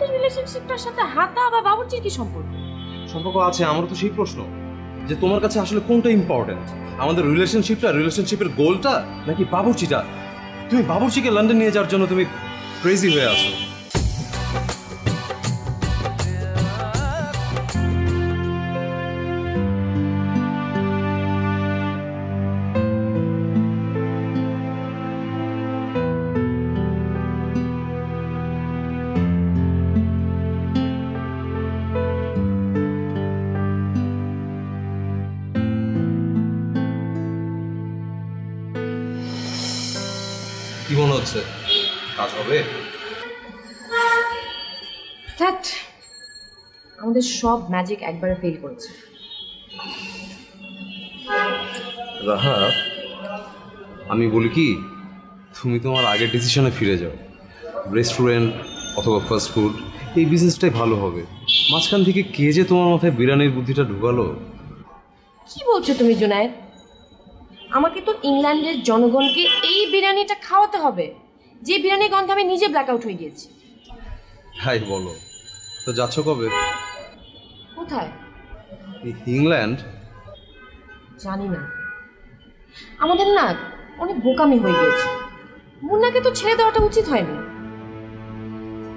আমাদের রিলেশনশিপটার সাথে হাতা বা বাবুর্চির কি সম্পর্ক? সম্পর্ক আছে আমার তো সেই প্রশ্ন। যে তোমার কাছে আসলে কোনটা ইম্পর্টেন্ট আমাদের রিলেশনশিপটা রিলেশনশিপের গোলটা নাকি বাবুর্চিটা? তুমি বাবুর্চিকে লন্ডন নিয়ে যাওয়ার জন্য তুমি ক্রেজি হয়ে আছো। কি মনে হচ্ছে? কাজ হবে? আমাদের সব ম্যাজিক একবারে ফেল করেছে। রাহা আমি বলি কি তুমি তোমার আগের ডিসিশনে ফিরে যাও। রেস্টুরেন্ট অথবা ফাস্ট ফুড এই বিজনেসটাই ভালো হবে। মাঝখান থেকে কে যে তোমার মাথায় বিরিয়ানির বুদ্ধিটা ঢুকালো? কি বলছো তুমি জুনায়েদ? আমাকে তো ইংল্যান্ডের জনগণকে এই বিরিয়ানিটা খাওয়াতে হবে। যে বিরিয়ানি গন্ধে আমি নিজে ব্ল্যাক আউট হয়ে গিয়েছি। হাই বলো। তো যাচ্ছ কবে? কোথায়? ইংল্যান্ড? জানি না। আমাদের না অনেক বোকামি হয়ে গিয়েছে। মুন্নাকে তো ছেড়ে দেওয়াটা উচিত হয়নি।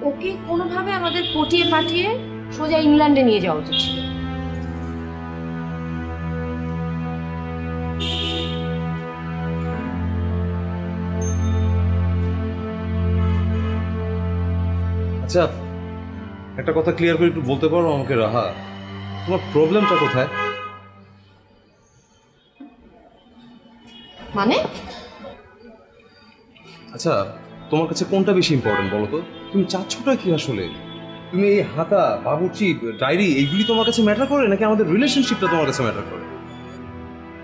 ওকে কোনোভাবে আমাদের পটিয়ে পাঠিয়ে সোজা ইংল্যান্ডে নিয়ে যাওয়া উচিত ছিল। আচ্ছা একটা কথা ক্লিয়ার করে একটু বলতে পারো আমাকে রাহা? তোমার প্রবলেমটা কোথায়? মানে? আচ্ছা তোমার কাছে কোনটা বেশি ইম্পর্টেন্ট বলো তো? তুমি চাচ্ছটা কি আসলে? তুমি এই হাতা বাবুর্চি ডায়েরি এইগুলি তোমার কাছে ম্যাটার করে নাকি আমাদের রিলেশনশিপটা তোমার কাছে ম্যাটার করে?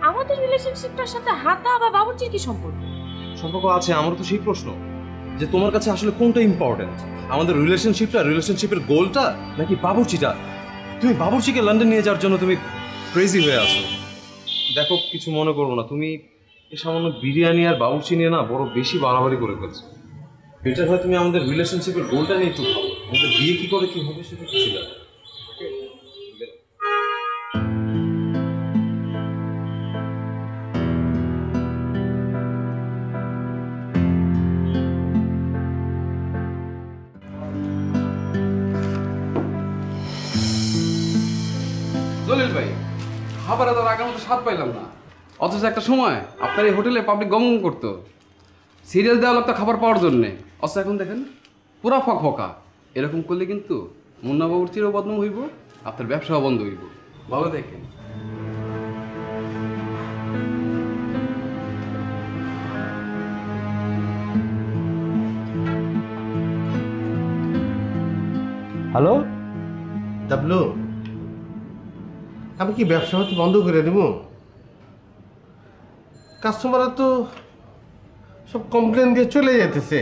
আমাদের রিলেশনশিপটার সাথে হাতা বা বাবুর্চির কি সম্পর্ক? সম্পর্ক আছে আমার তো সেই প্রশ্ন। যে তোমার কাছে আসলে কোনটা ইম্পর্টেন্ট আমাদের রিলেশনশিপটা রিলেশনশিপের গোলটা নাকি বাবুর্চিটা? তুমি বাবুর্চিকে লন্ডন নিয়ে যাওয়ার জন্য তুমি ক্রেজি হয়ে আছো। দেখো, কিছু মনে করব না। তুমি এ সামান্য বিরিয়ানি আর বাবুর্চি নিয়ে না বড় বেশি বাড়াবাড়ি করে ফেলছো। বেটার হয় তুমি আমাদের রিলেশনশিপের গোলটা নিয়ে একটু আমাদের বিয়ে কী করে কী হবে সেটা কিছু খাবারে তো আগের মতো স্বাদ পাইলাম না। অথচ একটা সময় আপনার এই হোটেলে পাবলিক গমন করতো। সিরিয়াল দেওয়া লাগতো খাবার পাওয়ার জন্যে। অথচ এখন দেখেন পুরা ফক ফকা এরকম করলে কিন্তু মুন্নাবাবুর চিরও বদনাম হইব আপনার ব্যবসাও বন্ধ হইব। ভালো দেখেন। হ্যালো? ডাবলু আমি কি ব্যবসা হতে বন্ধ করে দেব? কাস্টমাররা তো সব কমপ্লেন দিয়ে চলে যেতেছে।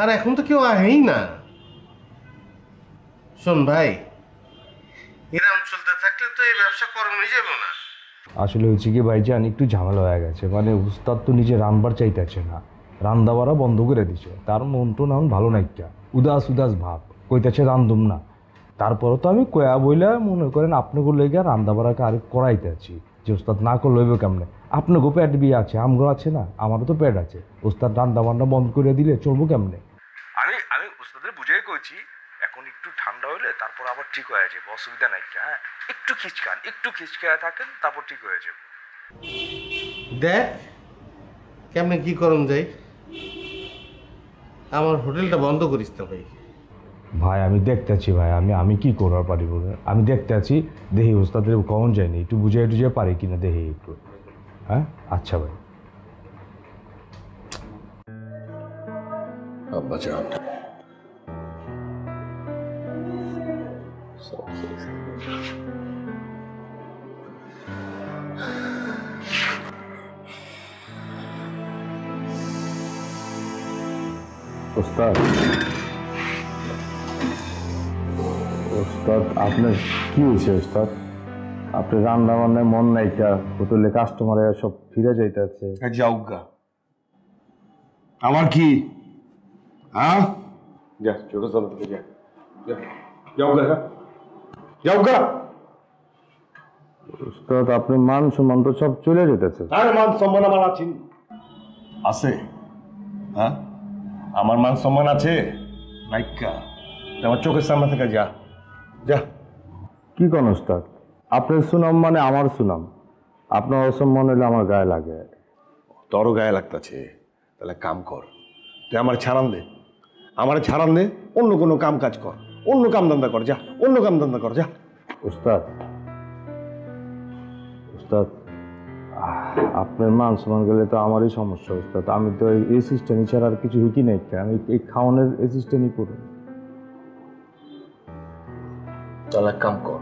আর এখন তো কেউ আহেই না। শোন ভাই, এরম চলতে থাকলে তো এই ব্যবসা করানোই যাবে না। আসলে হয়েছে কি ভাইজান একটু ঝামেলা হয়ে গেছে। মানে উস্তাদ তো নিজে রানবার চাইতেছে না। রান্দা বাড়া বন্ধ করে দিছে। তার মন তো নাম ভালো নাইকা উদাস উদাস ভাব। কইতেছে রান্ধুম না। তারপরে তো আমি কয়া বইলে মনে করেন আপনাকে লেগে রান্দা বাড়াকে আর করাইতে আছি। যে ওস্তাদ না করলে হইবে কেমনে? আপনাকেও পেট বিয়ে আছে আমগো আছে না? আমারও তো পেট আছে। ওস্তাদ রান্না বান্না বন্ধ করে দিলে চলবো কেমনে? আমি আমি উস্তাদের বুঝাই কইছি এখন একটু ঠান্ডা হইলে তারপর আবার ঠিক হয়ে যাবে অসুবিধা নাই হ্যাঁ? একটু খিচকান একটু খিচকায় থাকেন তারপর ঠিক হয়ে যাবে দেখ কেমনে কি করম যাই? আমার হোটেলটা বন্ধ করিস না ভাই। ভাই আমি দেখতে আছি ভাই আমি আমি কি করবার পারি বলে? আমি দেখতে আছি দেহি ওস্তাদের কখন যায়নি? একটু বুঝিয়ে টুঝিয়ে পারি কিনা দেহি একটু। হ্যাঁ? আচ্ছা ভাই। ওস্তাদ। ওস্তাদ আপনার কি হয়েছে ওস্তাদ আপনি রান্না বান্নায় মন নাইকা হোটেলে কাস্টমার সব ফিরে যাইতে আছে যাওগা আমার কি? হ্যাঁ? যা সামনে থেকে যা। যাও গা যাও গা উস্তাদ আপনি মান সম্মান তো সব চলে যেতেছে আর মান সম্মান আমার আছে। আছে? হ্যাঁ? আমার মান সম্মান আছে? নাইকা। আমার চোখের সামনে থেকে যা। যা। কি কোন উস্তাদ আপনার সুনাম মানে আমার সুনাম। আপনার অসম্মান হলে আমার গায়ে লাগে। তোরও গায়ে লাগতেছে। তাহলে কাম কর তুই আমার ছাড়ান দে। আমার ছাড়ান দে অন্য কোনো কাম কাজ কর। অন্য কাম ধান্দা কর যা। অন্য কাম ধান্দা কর যা। উস্তাদ উস্তাদ আপনার মান সম্মান গেলে তো আমারই সমস্যা উস্তাদ আমি তো এই অ্যাসিস্ট্যান্ট ছাড়া আর কিছু হিকি নাই আমি এই খাওয়ানোর অ্যাসিস্ট্যান্টই করি তাহলে এক কাম কর।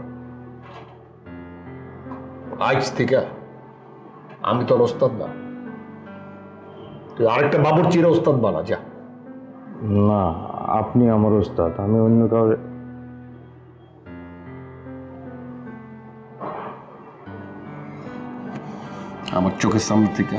আজ থেকে আমি তোর ওস্তাদ না। তুই আরেকটা বাবুর চিরে ওস্তাদ বানা যা। না আপনি আমার ওস্তাদ আমি অন্য কাউরে আমার চোখের সামনে থেকে